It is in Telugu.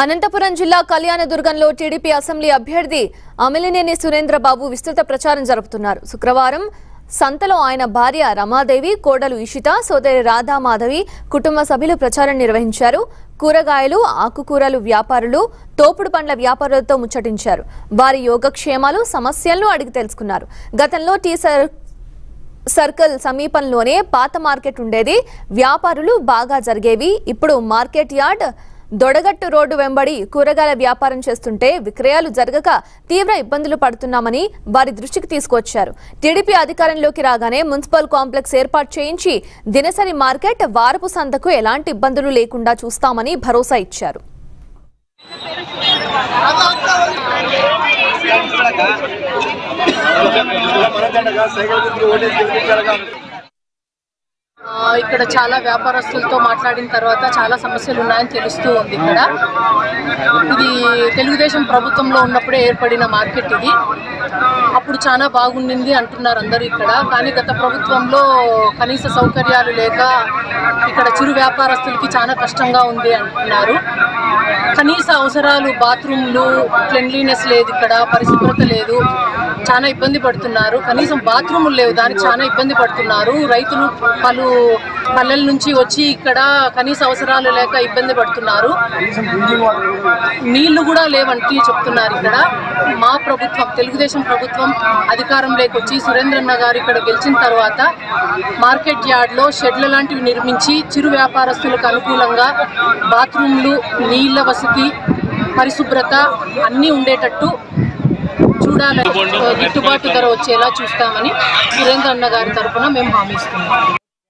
అనంతపురం జిల్లా కళ్యాణదుర్గంలో టీడీపీ అసెంబ్లీ అభ్యర్థి అమిలినేని సురేంద్రబాబు విస్తృత ప్రచారం జరుపుతున్నారు. శుక్రవారం సంతలో ఆయన భార్య రమాదేవి కోడలు ఇషిత సోదరి రాధామాధవి కుటుంబ సభ్యులు ప్రచారం నిర్వహించారు. కూరగాయలు ఆకుకూరలు వ్యాపారులు తోపుడు పండ్ల వ్యాపారులతో ముచ్చటించారు. వారి యోగక్షేమాలు సమస్యలను అడిగి తెలుసుకున్నారు. గతంలో టీ సర్ సర్కిల్ సమీపంలోనే పాత మార్కెట్ ఉండేది. వ్యాపారులు బాగా జరిగేవి. ఇప్పుడు మార్కెట్ యార్డ్ దొడగట్టు రోడ్డు వెంబడి కూరగాయల వ్యాపారం చేస్తుంటే విక్రయాలు జరగక తీవ్ర ఇబ్బందులు పడుతున్నామని వారి దృష్టికి తీసుకొచ్చారు. టీడీపీ అధికారంలోకి రాగానే మున్సిపల్ కాంప్లెక్స్ ఏర్పాటు చేయించి దినసరి మార్కెట్ వారపు సంతకు ఎలాంటి ఇబ్బందులు లేకుండా చూస్తామని భరోసా ఇచ్చారు. ఇక్కడ చాలా వ్యాపారస్తులతో మాట్లాడిన తర్వాత చాలా సమస్యలు ఉన్నాయని తెలుస్తూ ఉంది ఇక్కడ. ఇది తెలుగుదేశం ప్రభుత్వంలో ఉన్నప్పుడే ఏర్పడిన మార్కెట్ ఇది. అప్పుడు చాలా బాగుండింది అంటున్నారు అందరూ ఇక్కడ. కానీ గత ప్రభుత్వంలో కనీస సౌకర్యాలు లేక ఇక్కడ చిరు వ్యాపారస్తులకి చాలా కష్టంగా ఉంది అంటున్నారు. కనీస అవసరాలు బాత్రూమ్లు క్లెన్లీనెస్ లేదు ఇక్కడ పరిశుభ్రత లేదు. చాలా ఇబ్బంది పడుతున్నారు. కనీసం బాత్రూములు లేవు. దానికి చాలా ఇబ్బంది పడుతున్నారు. రైతులు పలు పల్లెల నుంచి వచ్చి ఇక్కడ కనీస అవసరాలు లేక ఇబ్బంది పడుతున్నారు. నీళ్ళు కూడా లేవంటి చెప్తున్నారు ఇక్కడ. మా ప్రభుత్వం తెలుగుదేశం ప్రభుత్వం అధికారంలోకి వచ్చి సురేంద్రన్న గారు ఇక్కడ గెలిచిన తర్వాత మార్కెట్ యార్డ్లో షెడ్ల లాంటివి నిర్మించి చిరు వ్యాపారస్తులకు అనుకూలంగా బాత్రూమ్లు నీళ్ళ వసతి పరిశుభ్రత అన్నీ ఉండేటట్టు చూడాలని గిట్టుబాటు ధర వచ్చేలా చూస్తామని సురేంద్ర అన్న గారి తరఫున మేము హామీ ఇస్తున్నాం.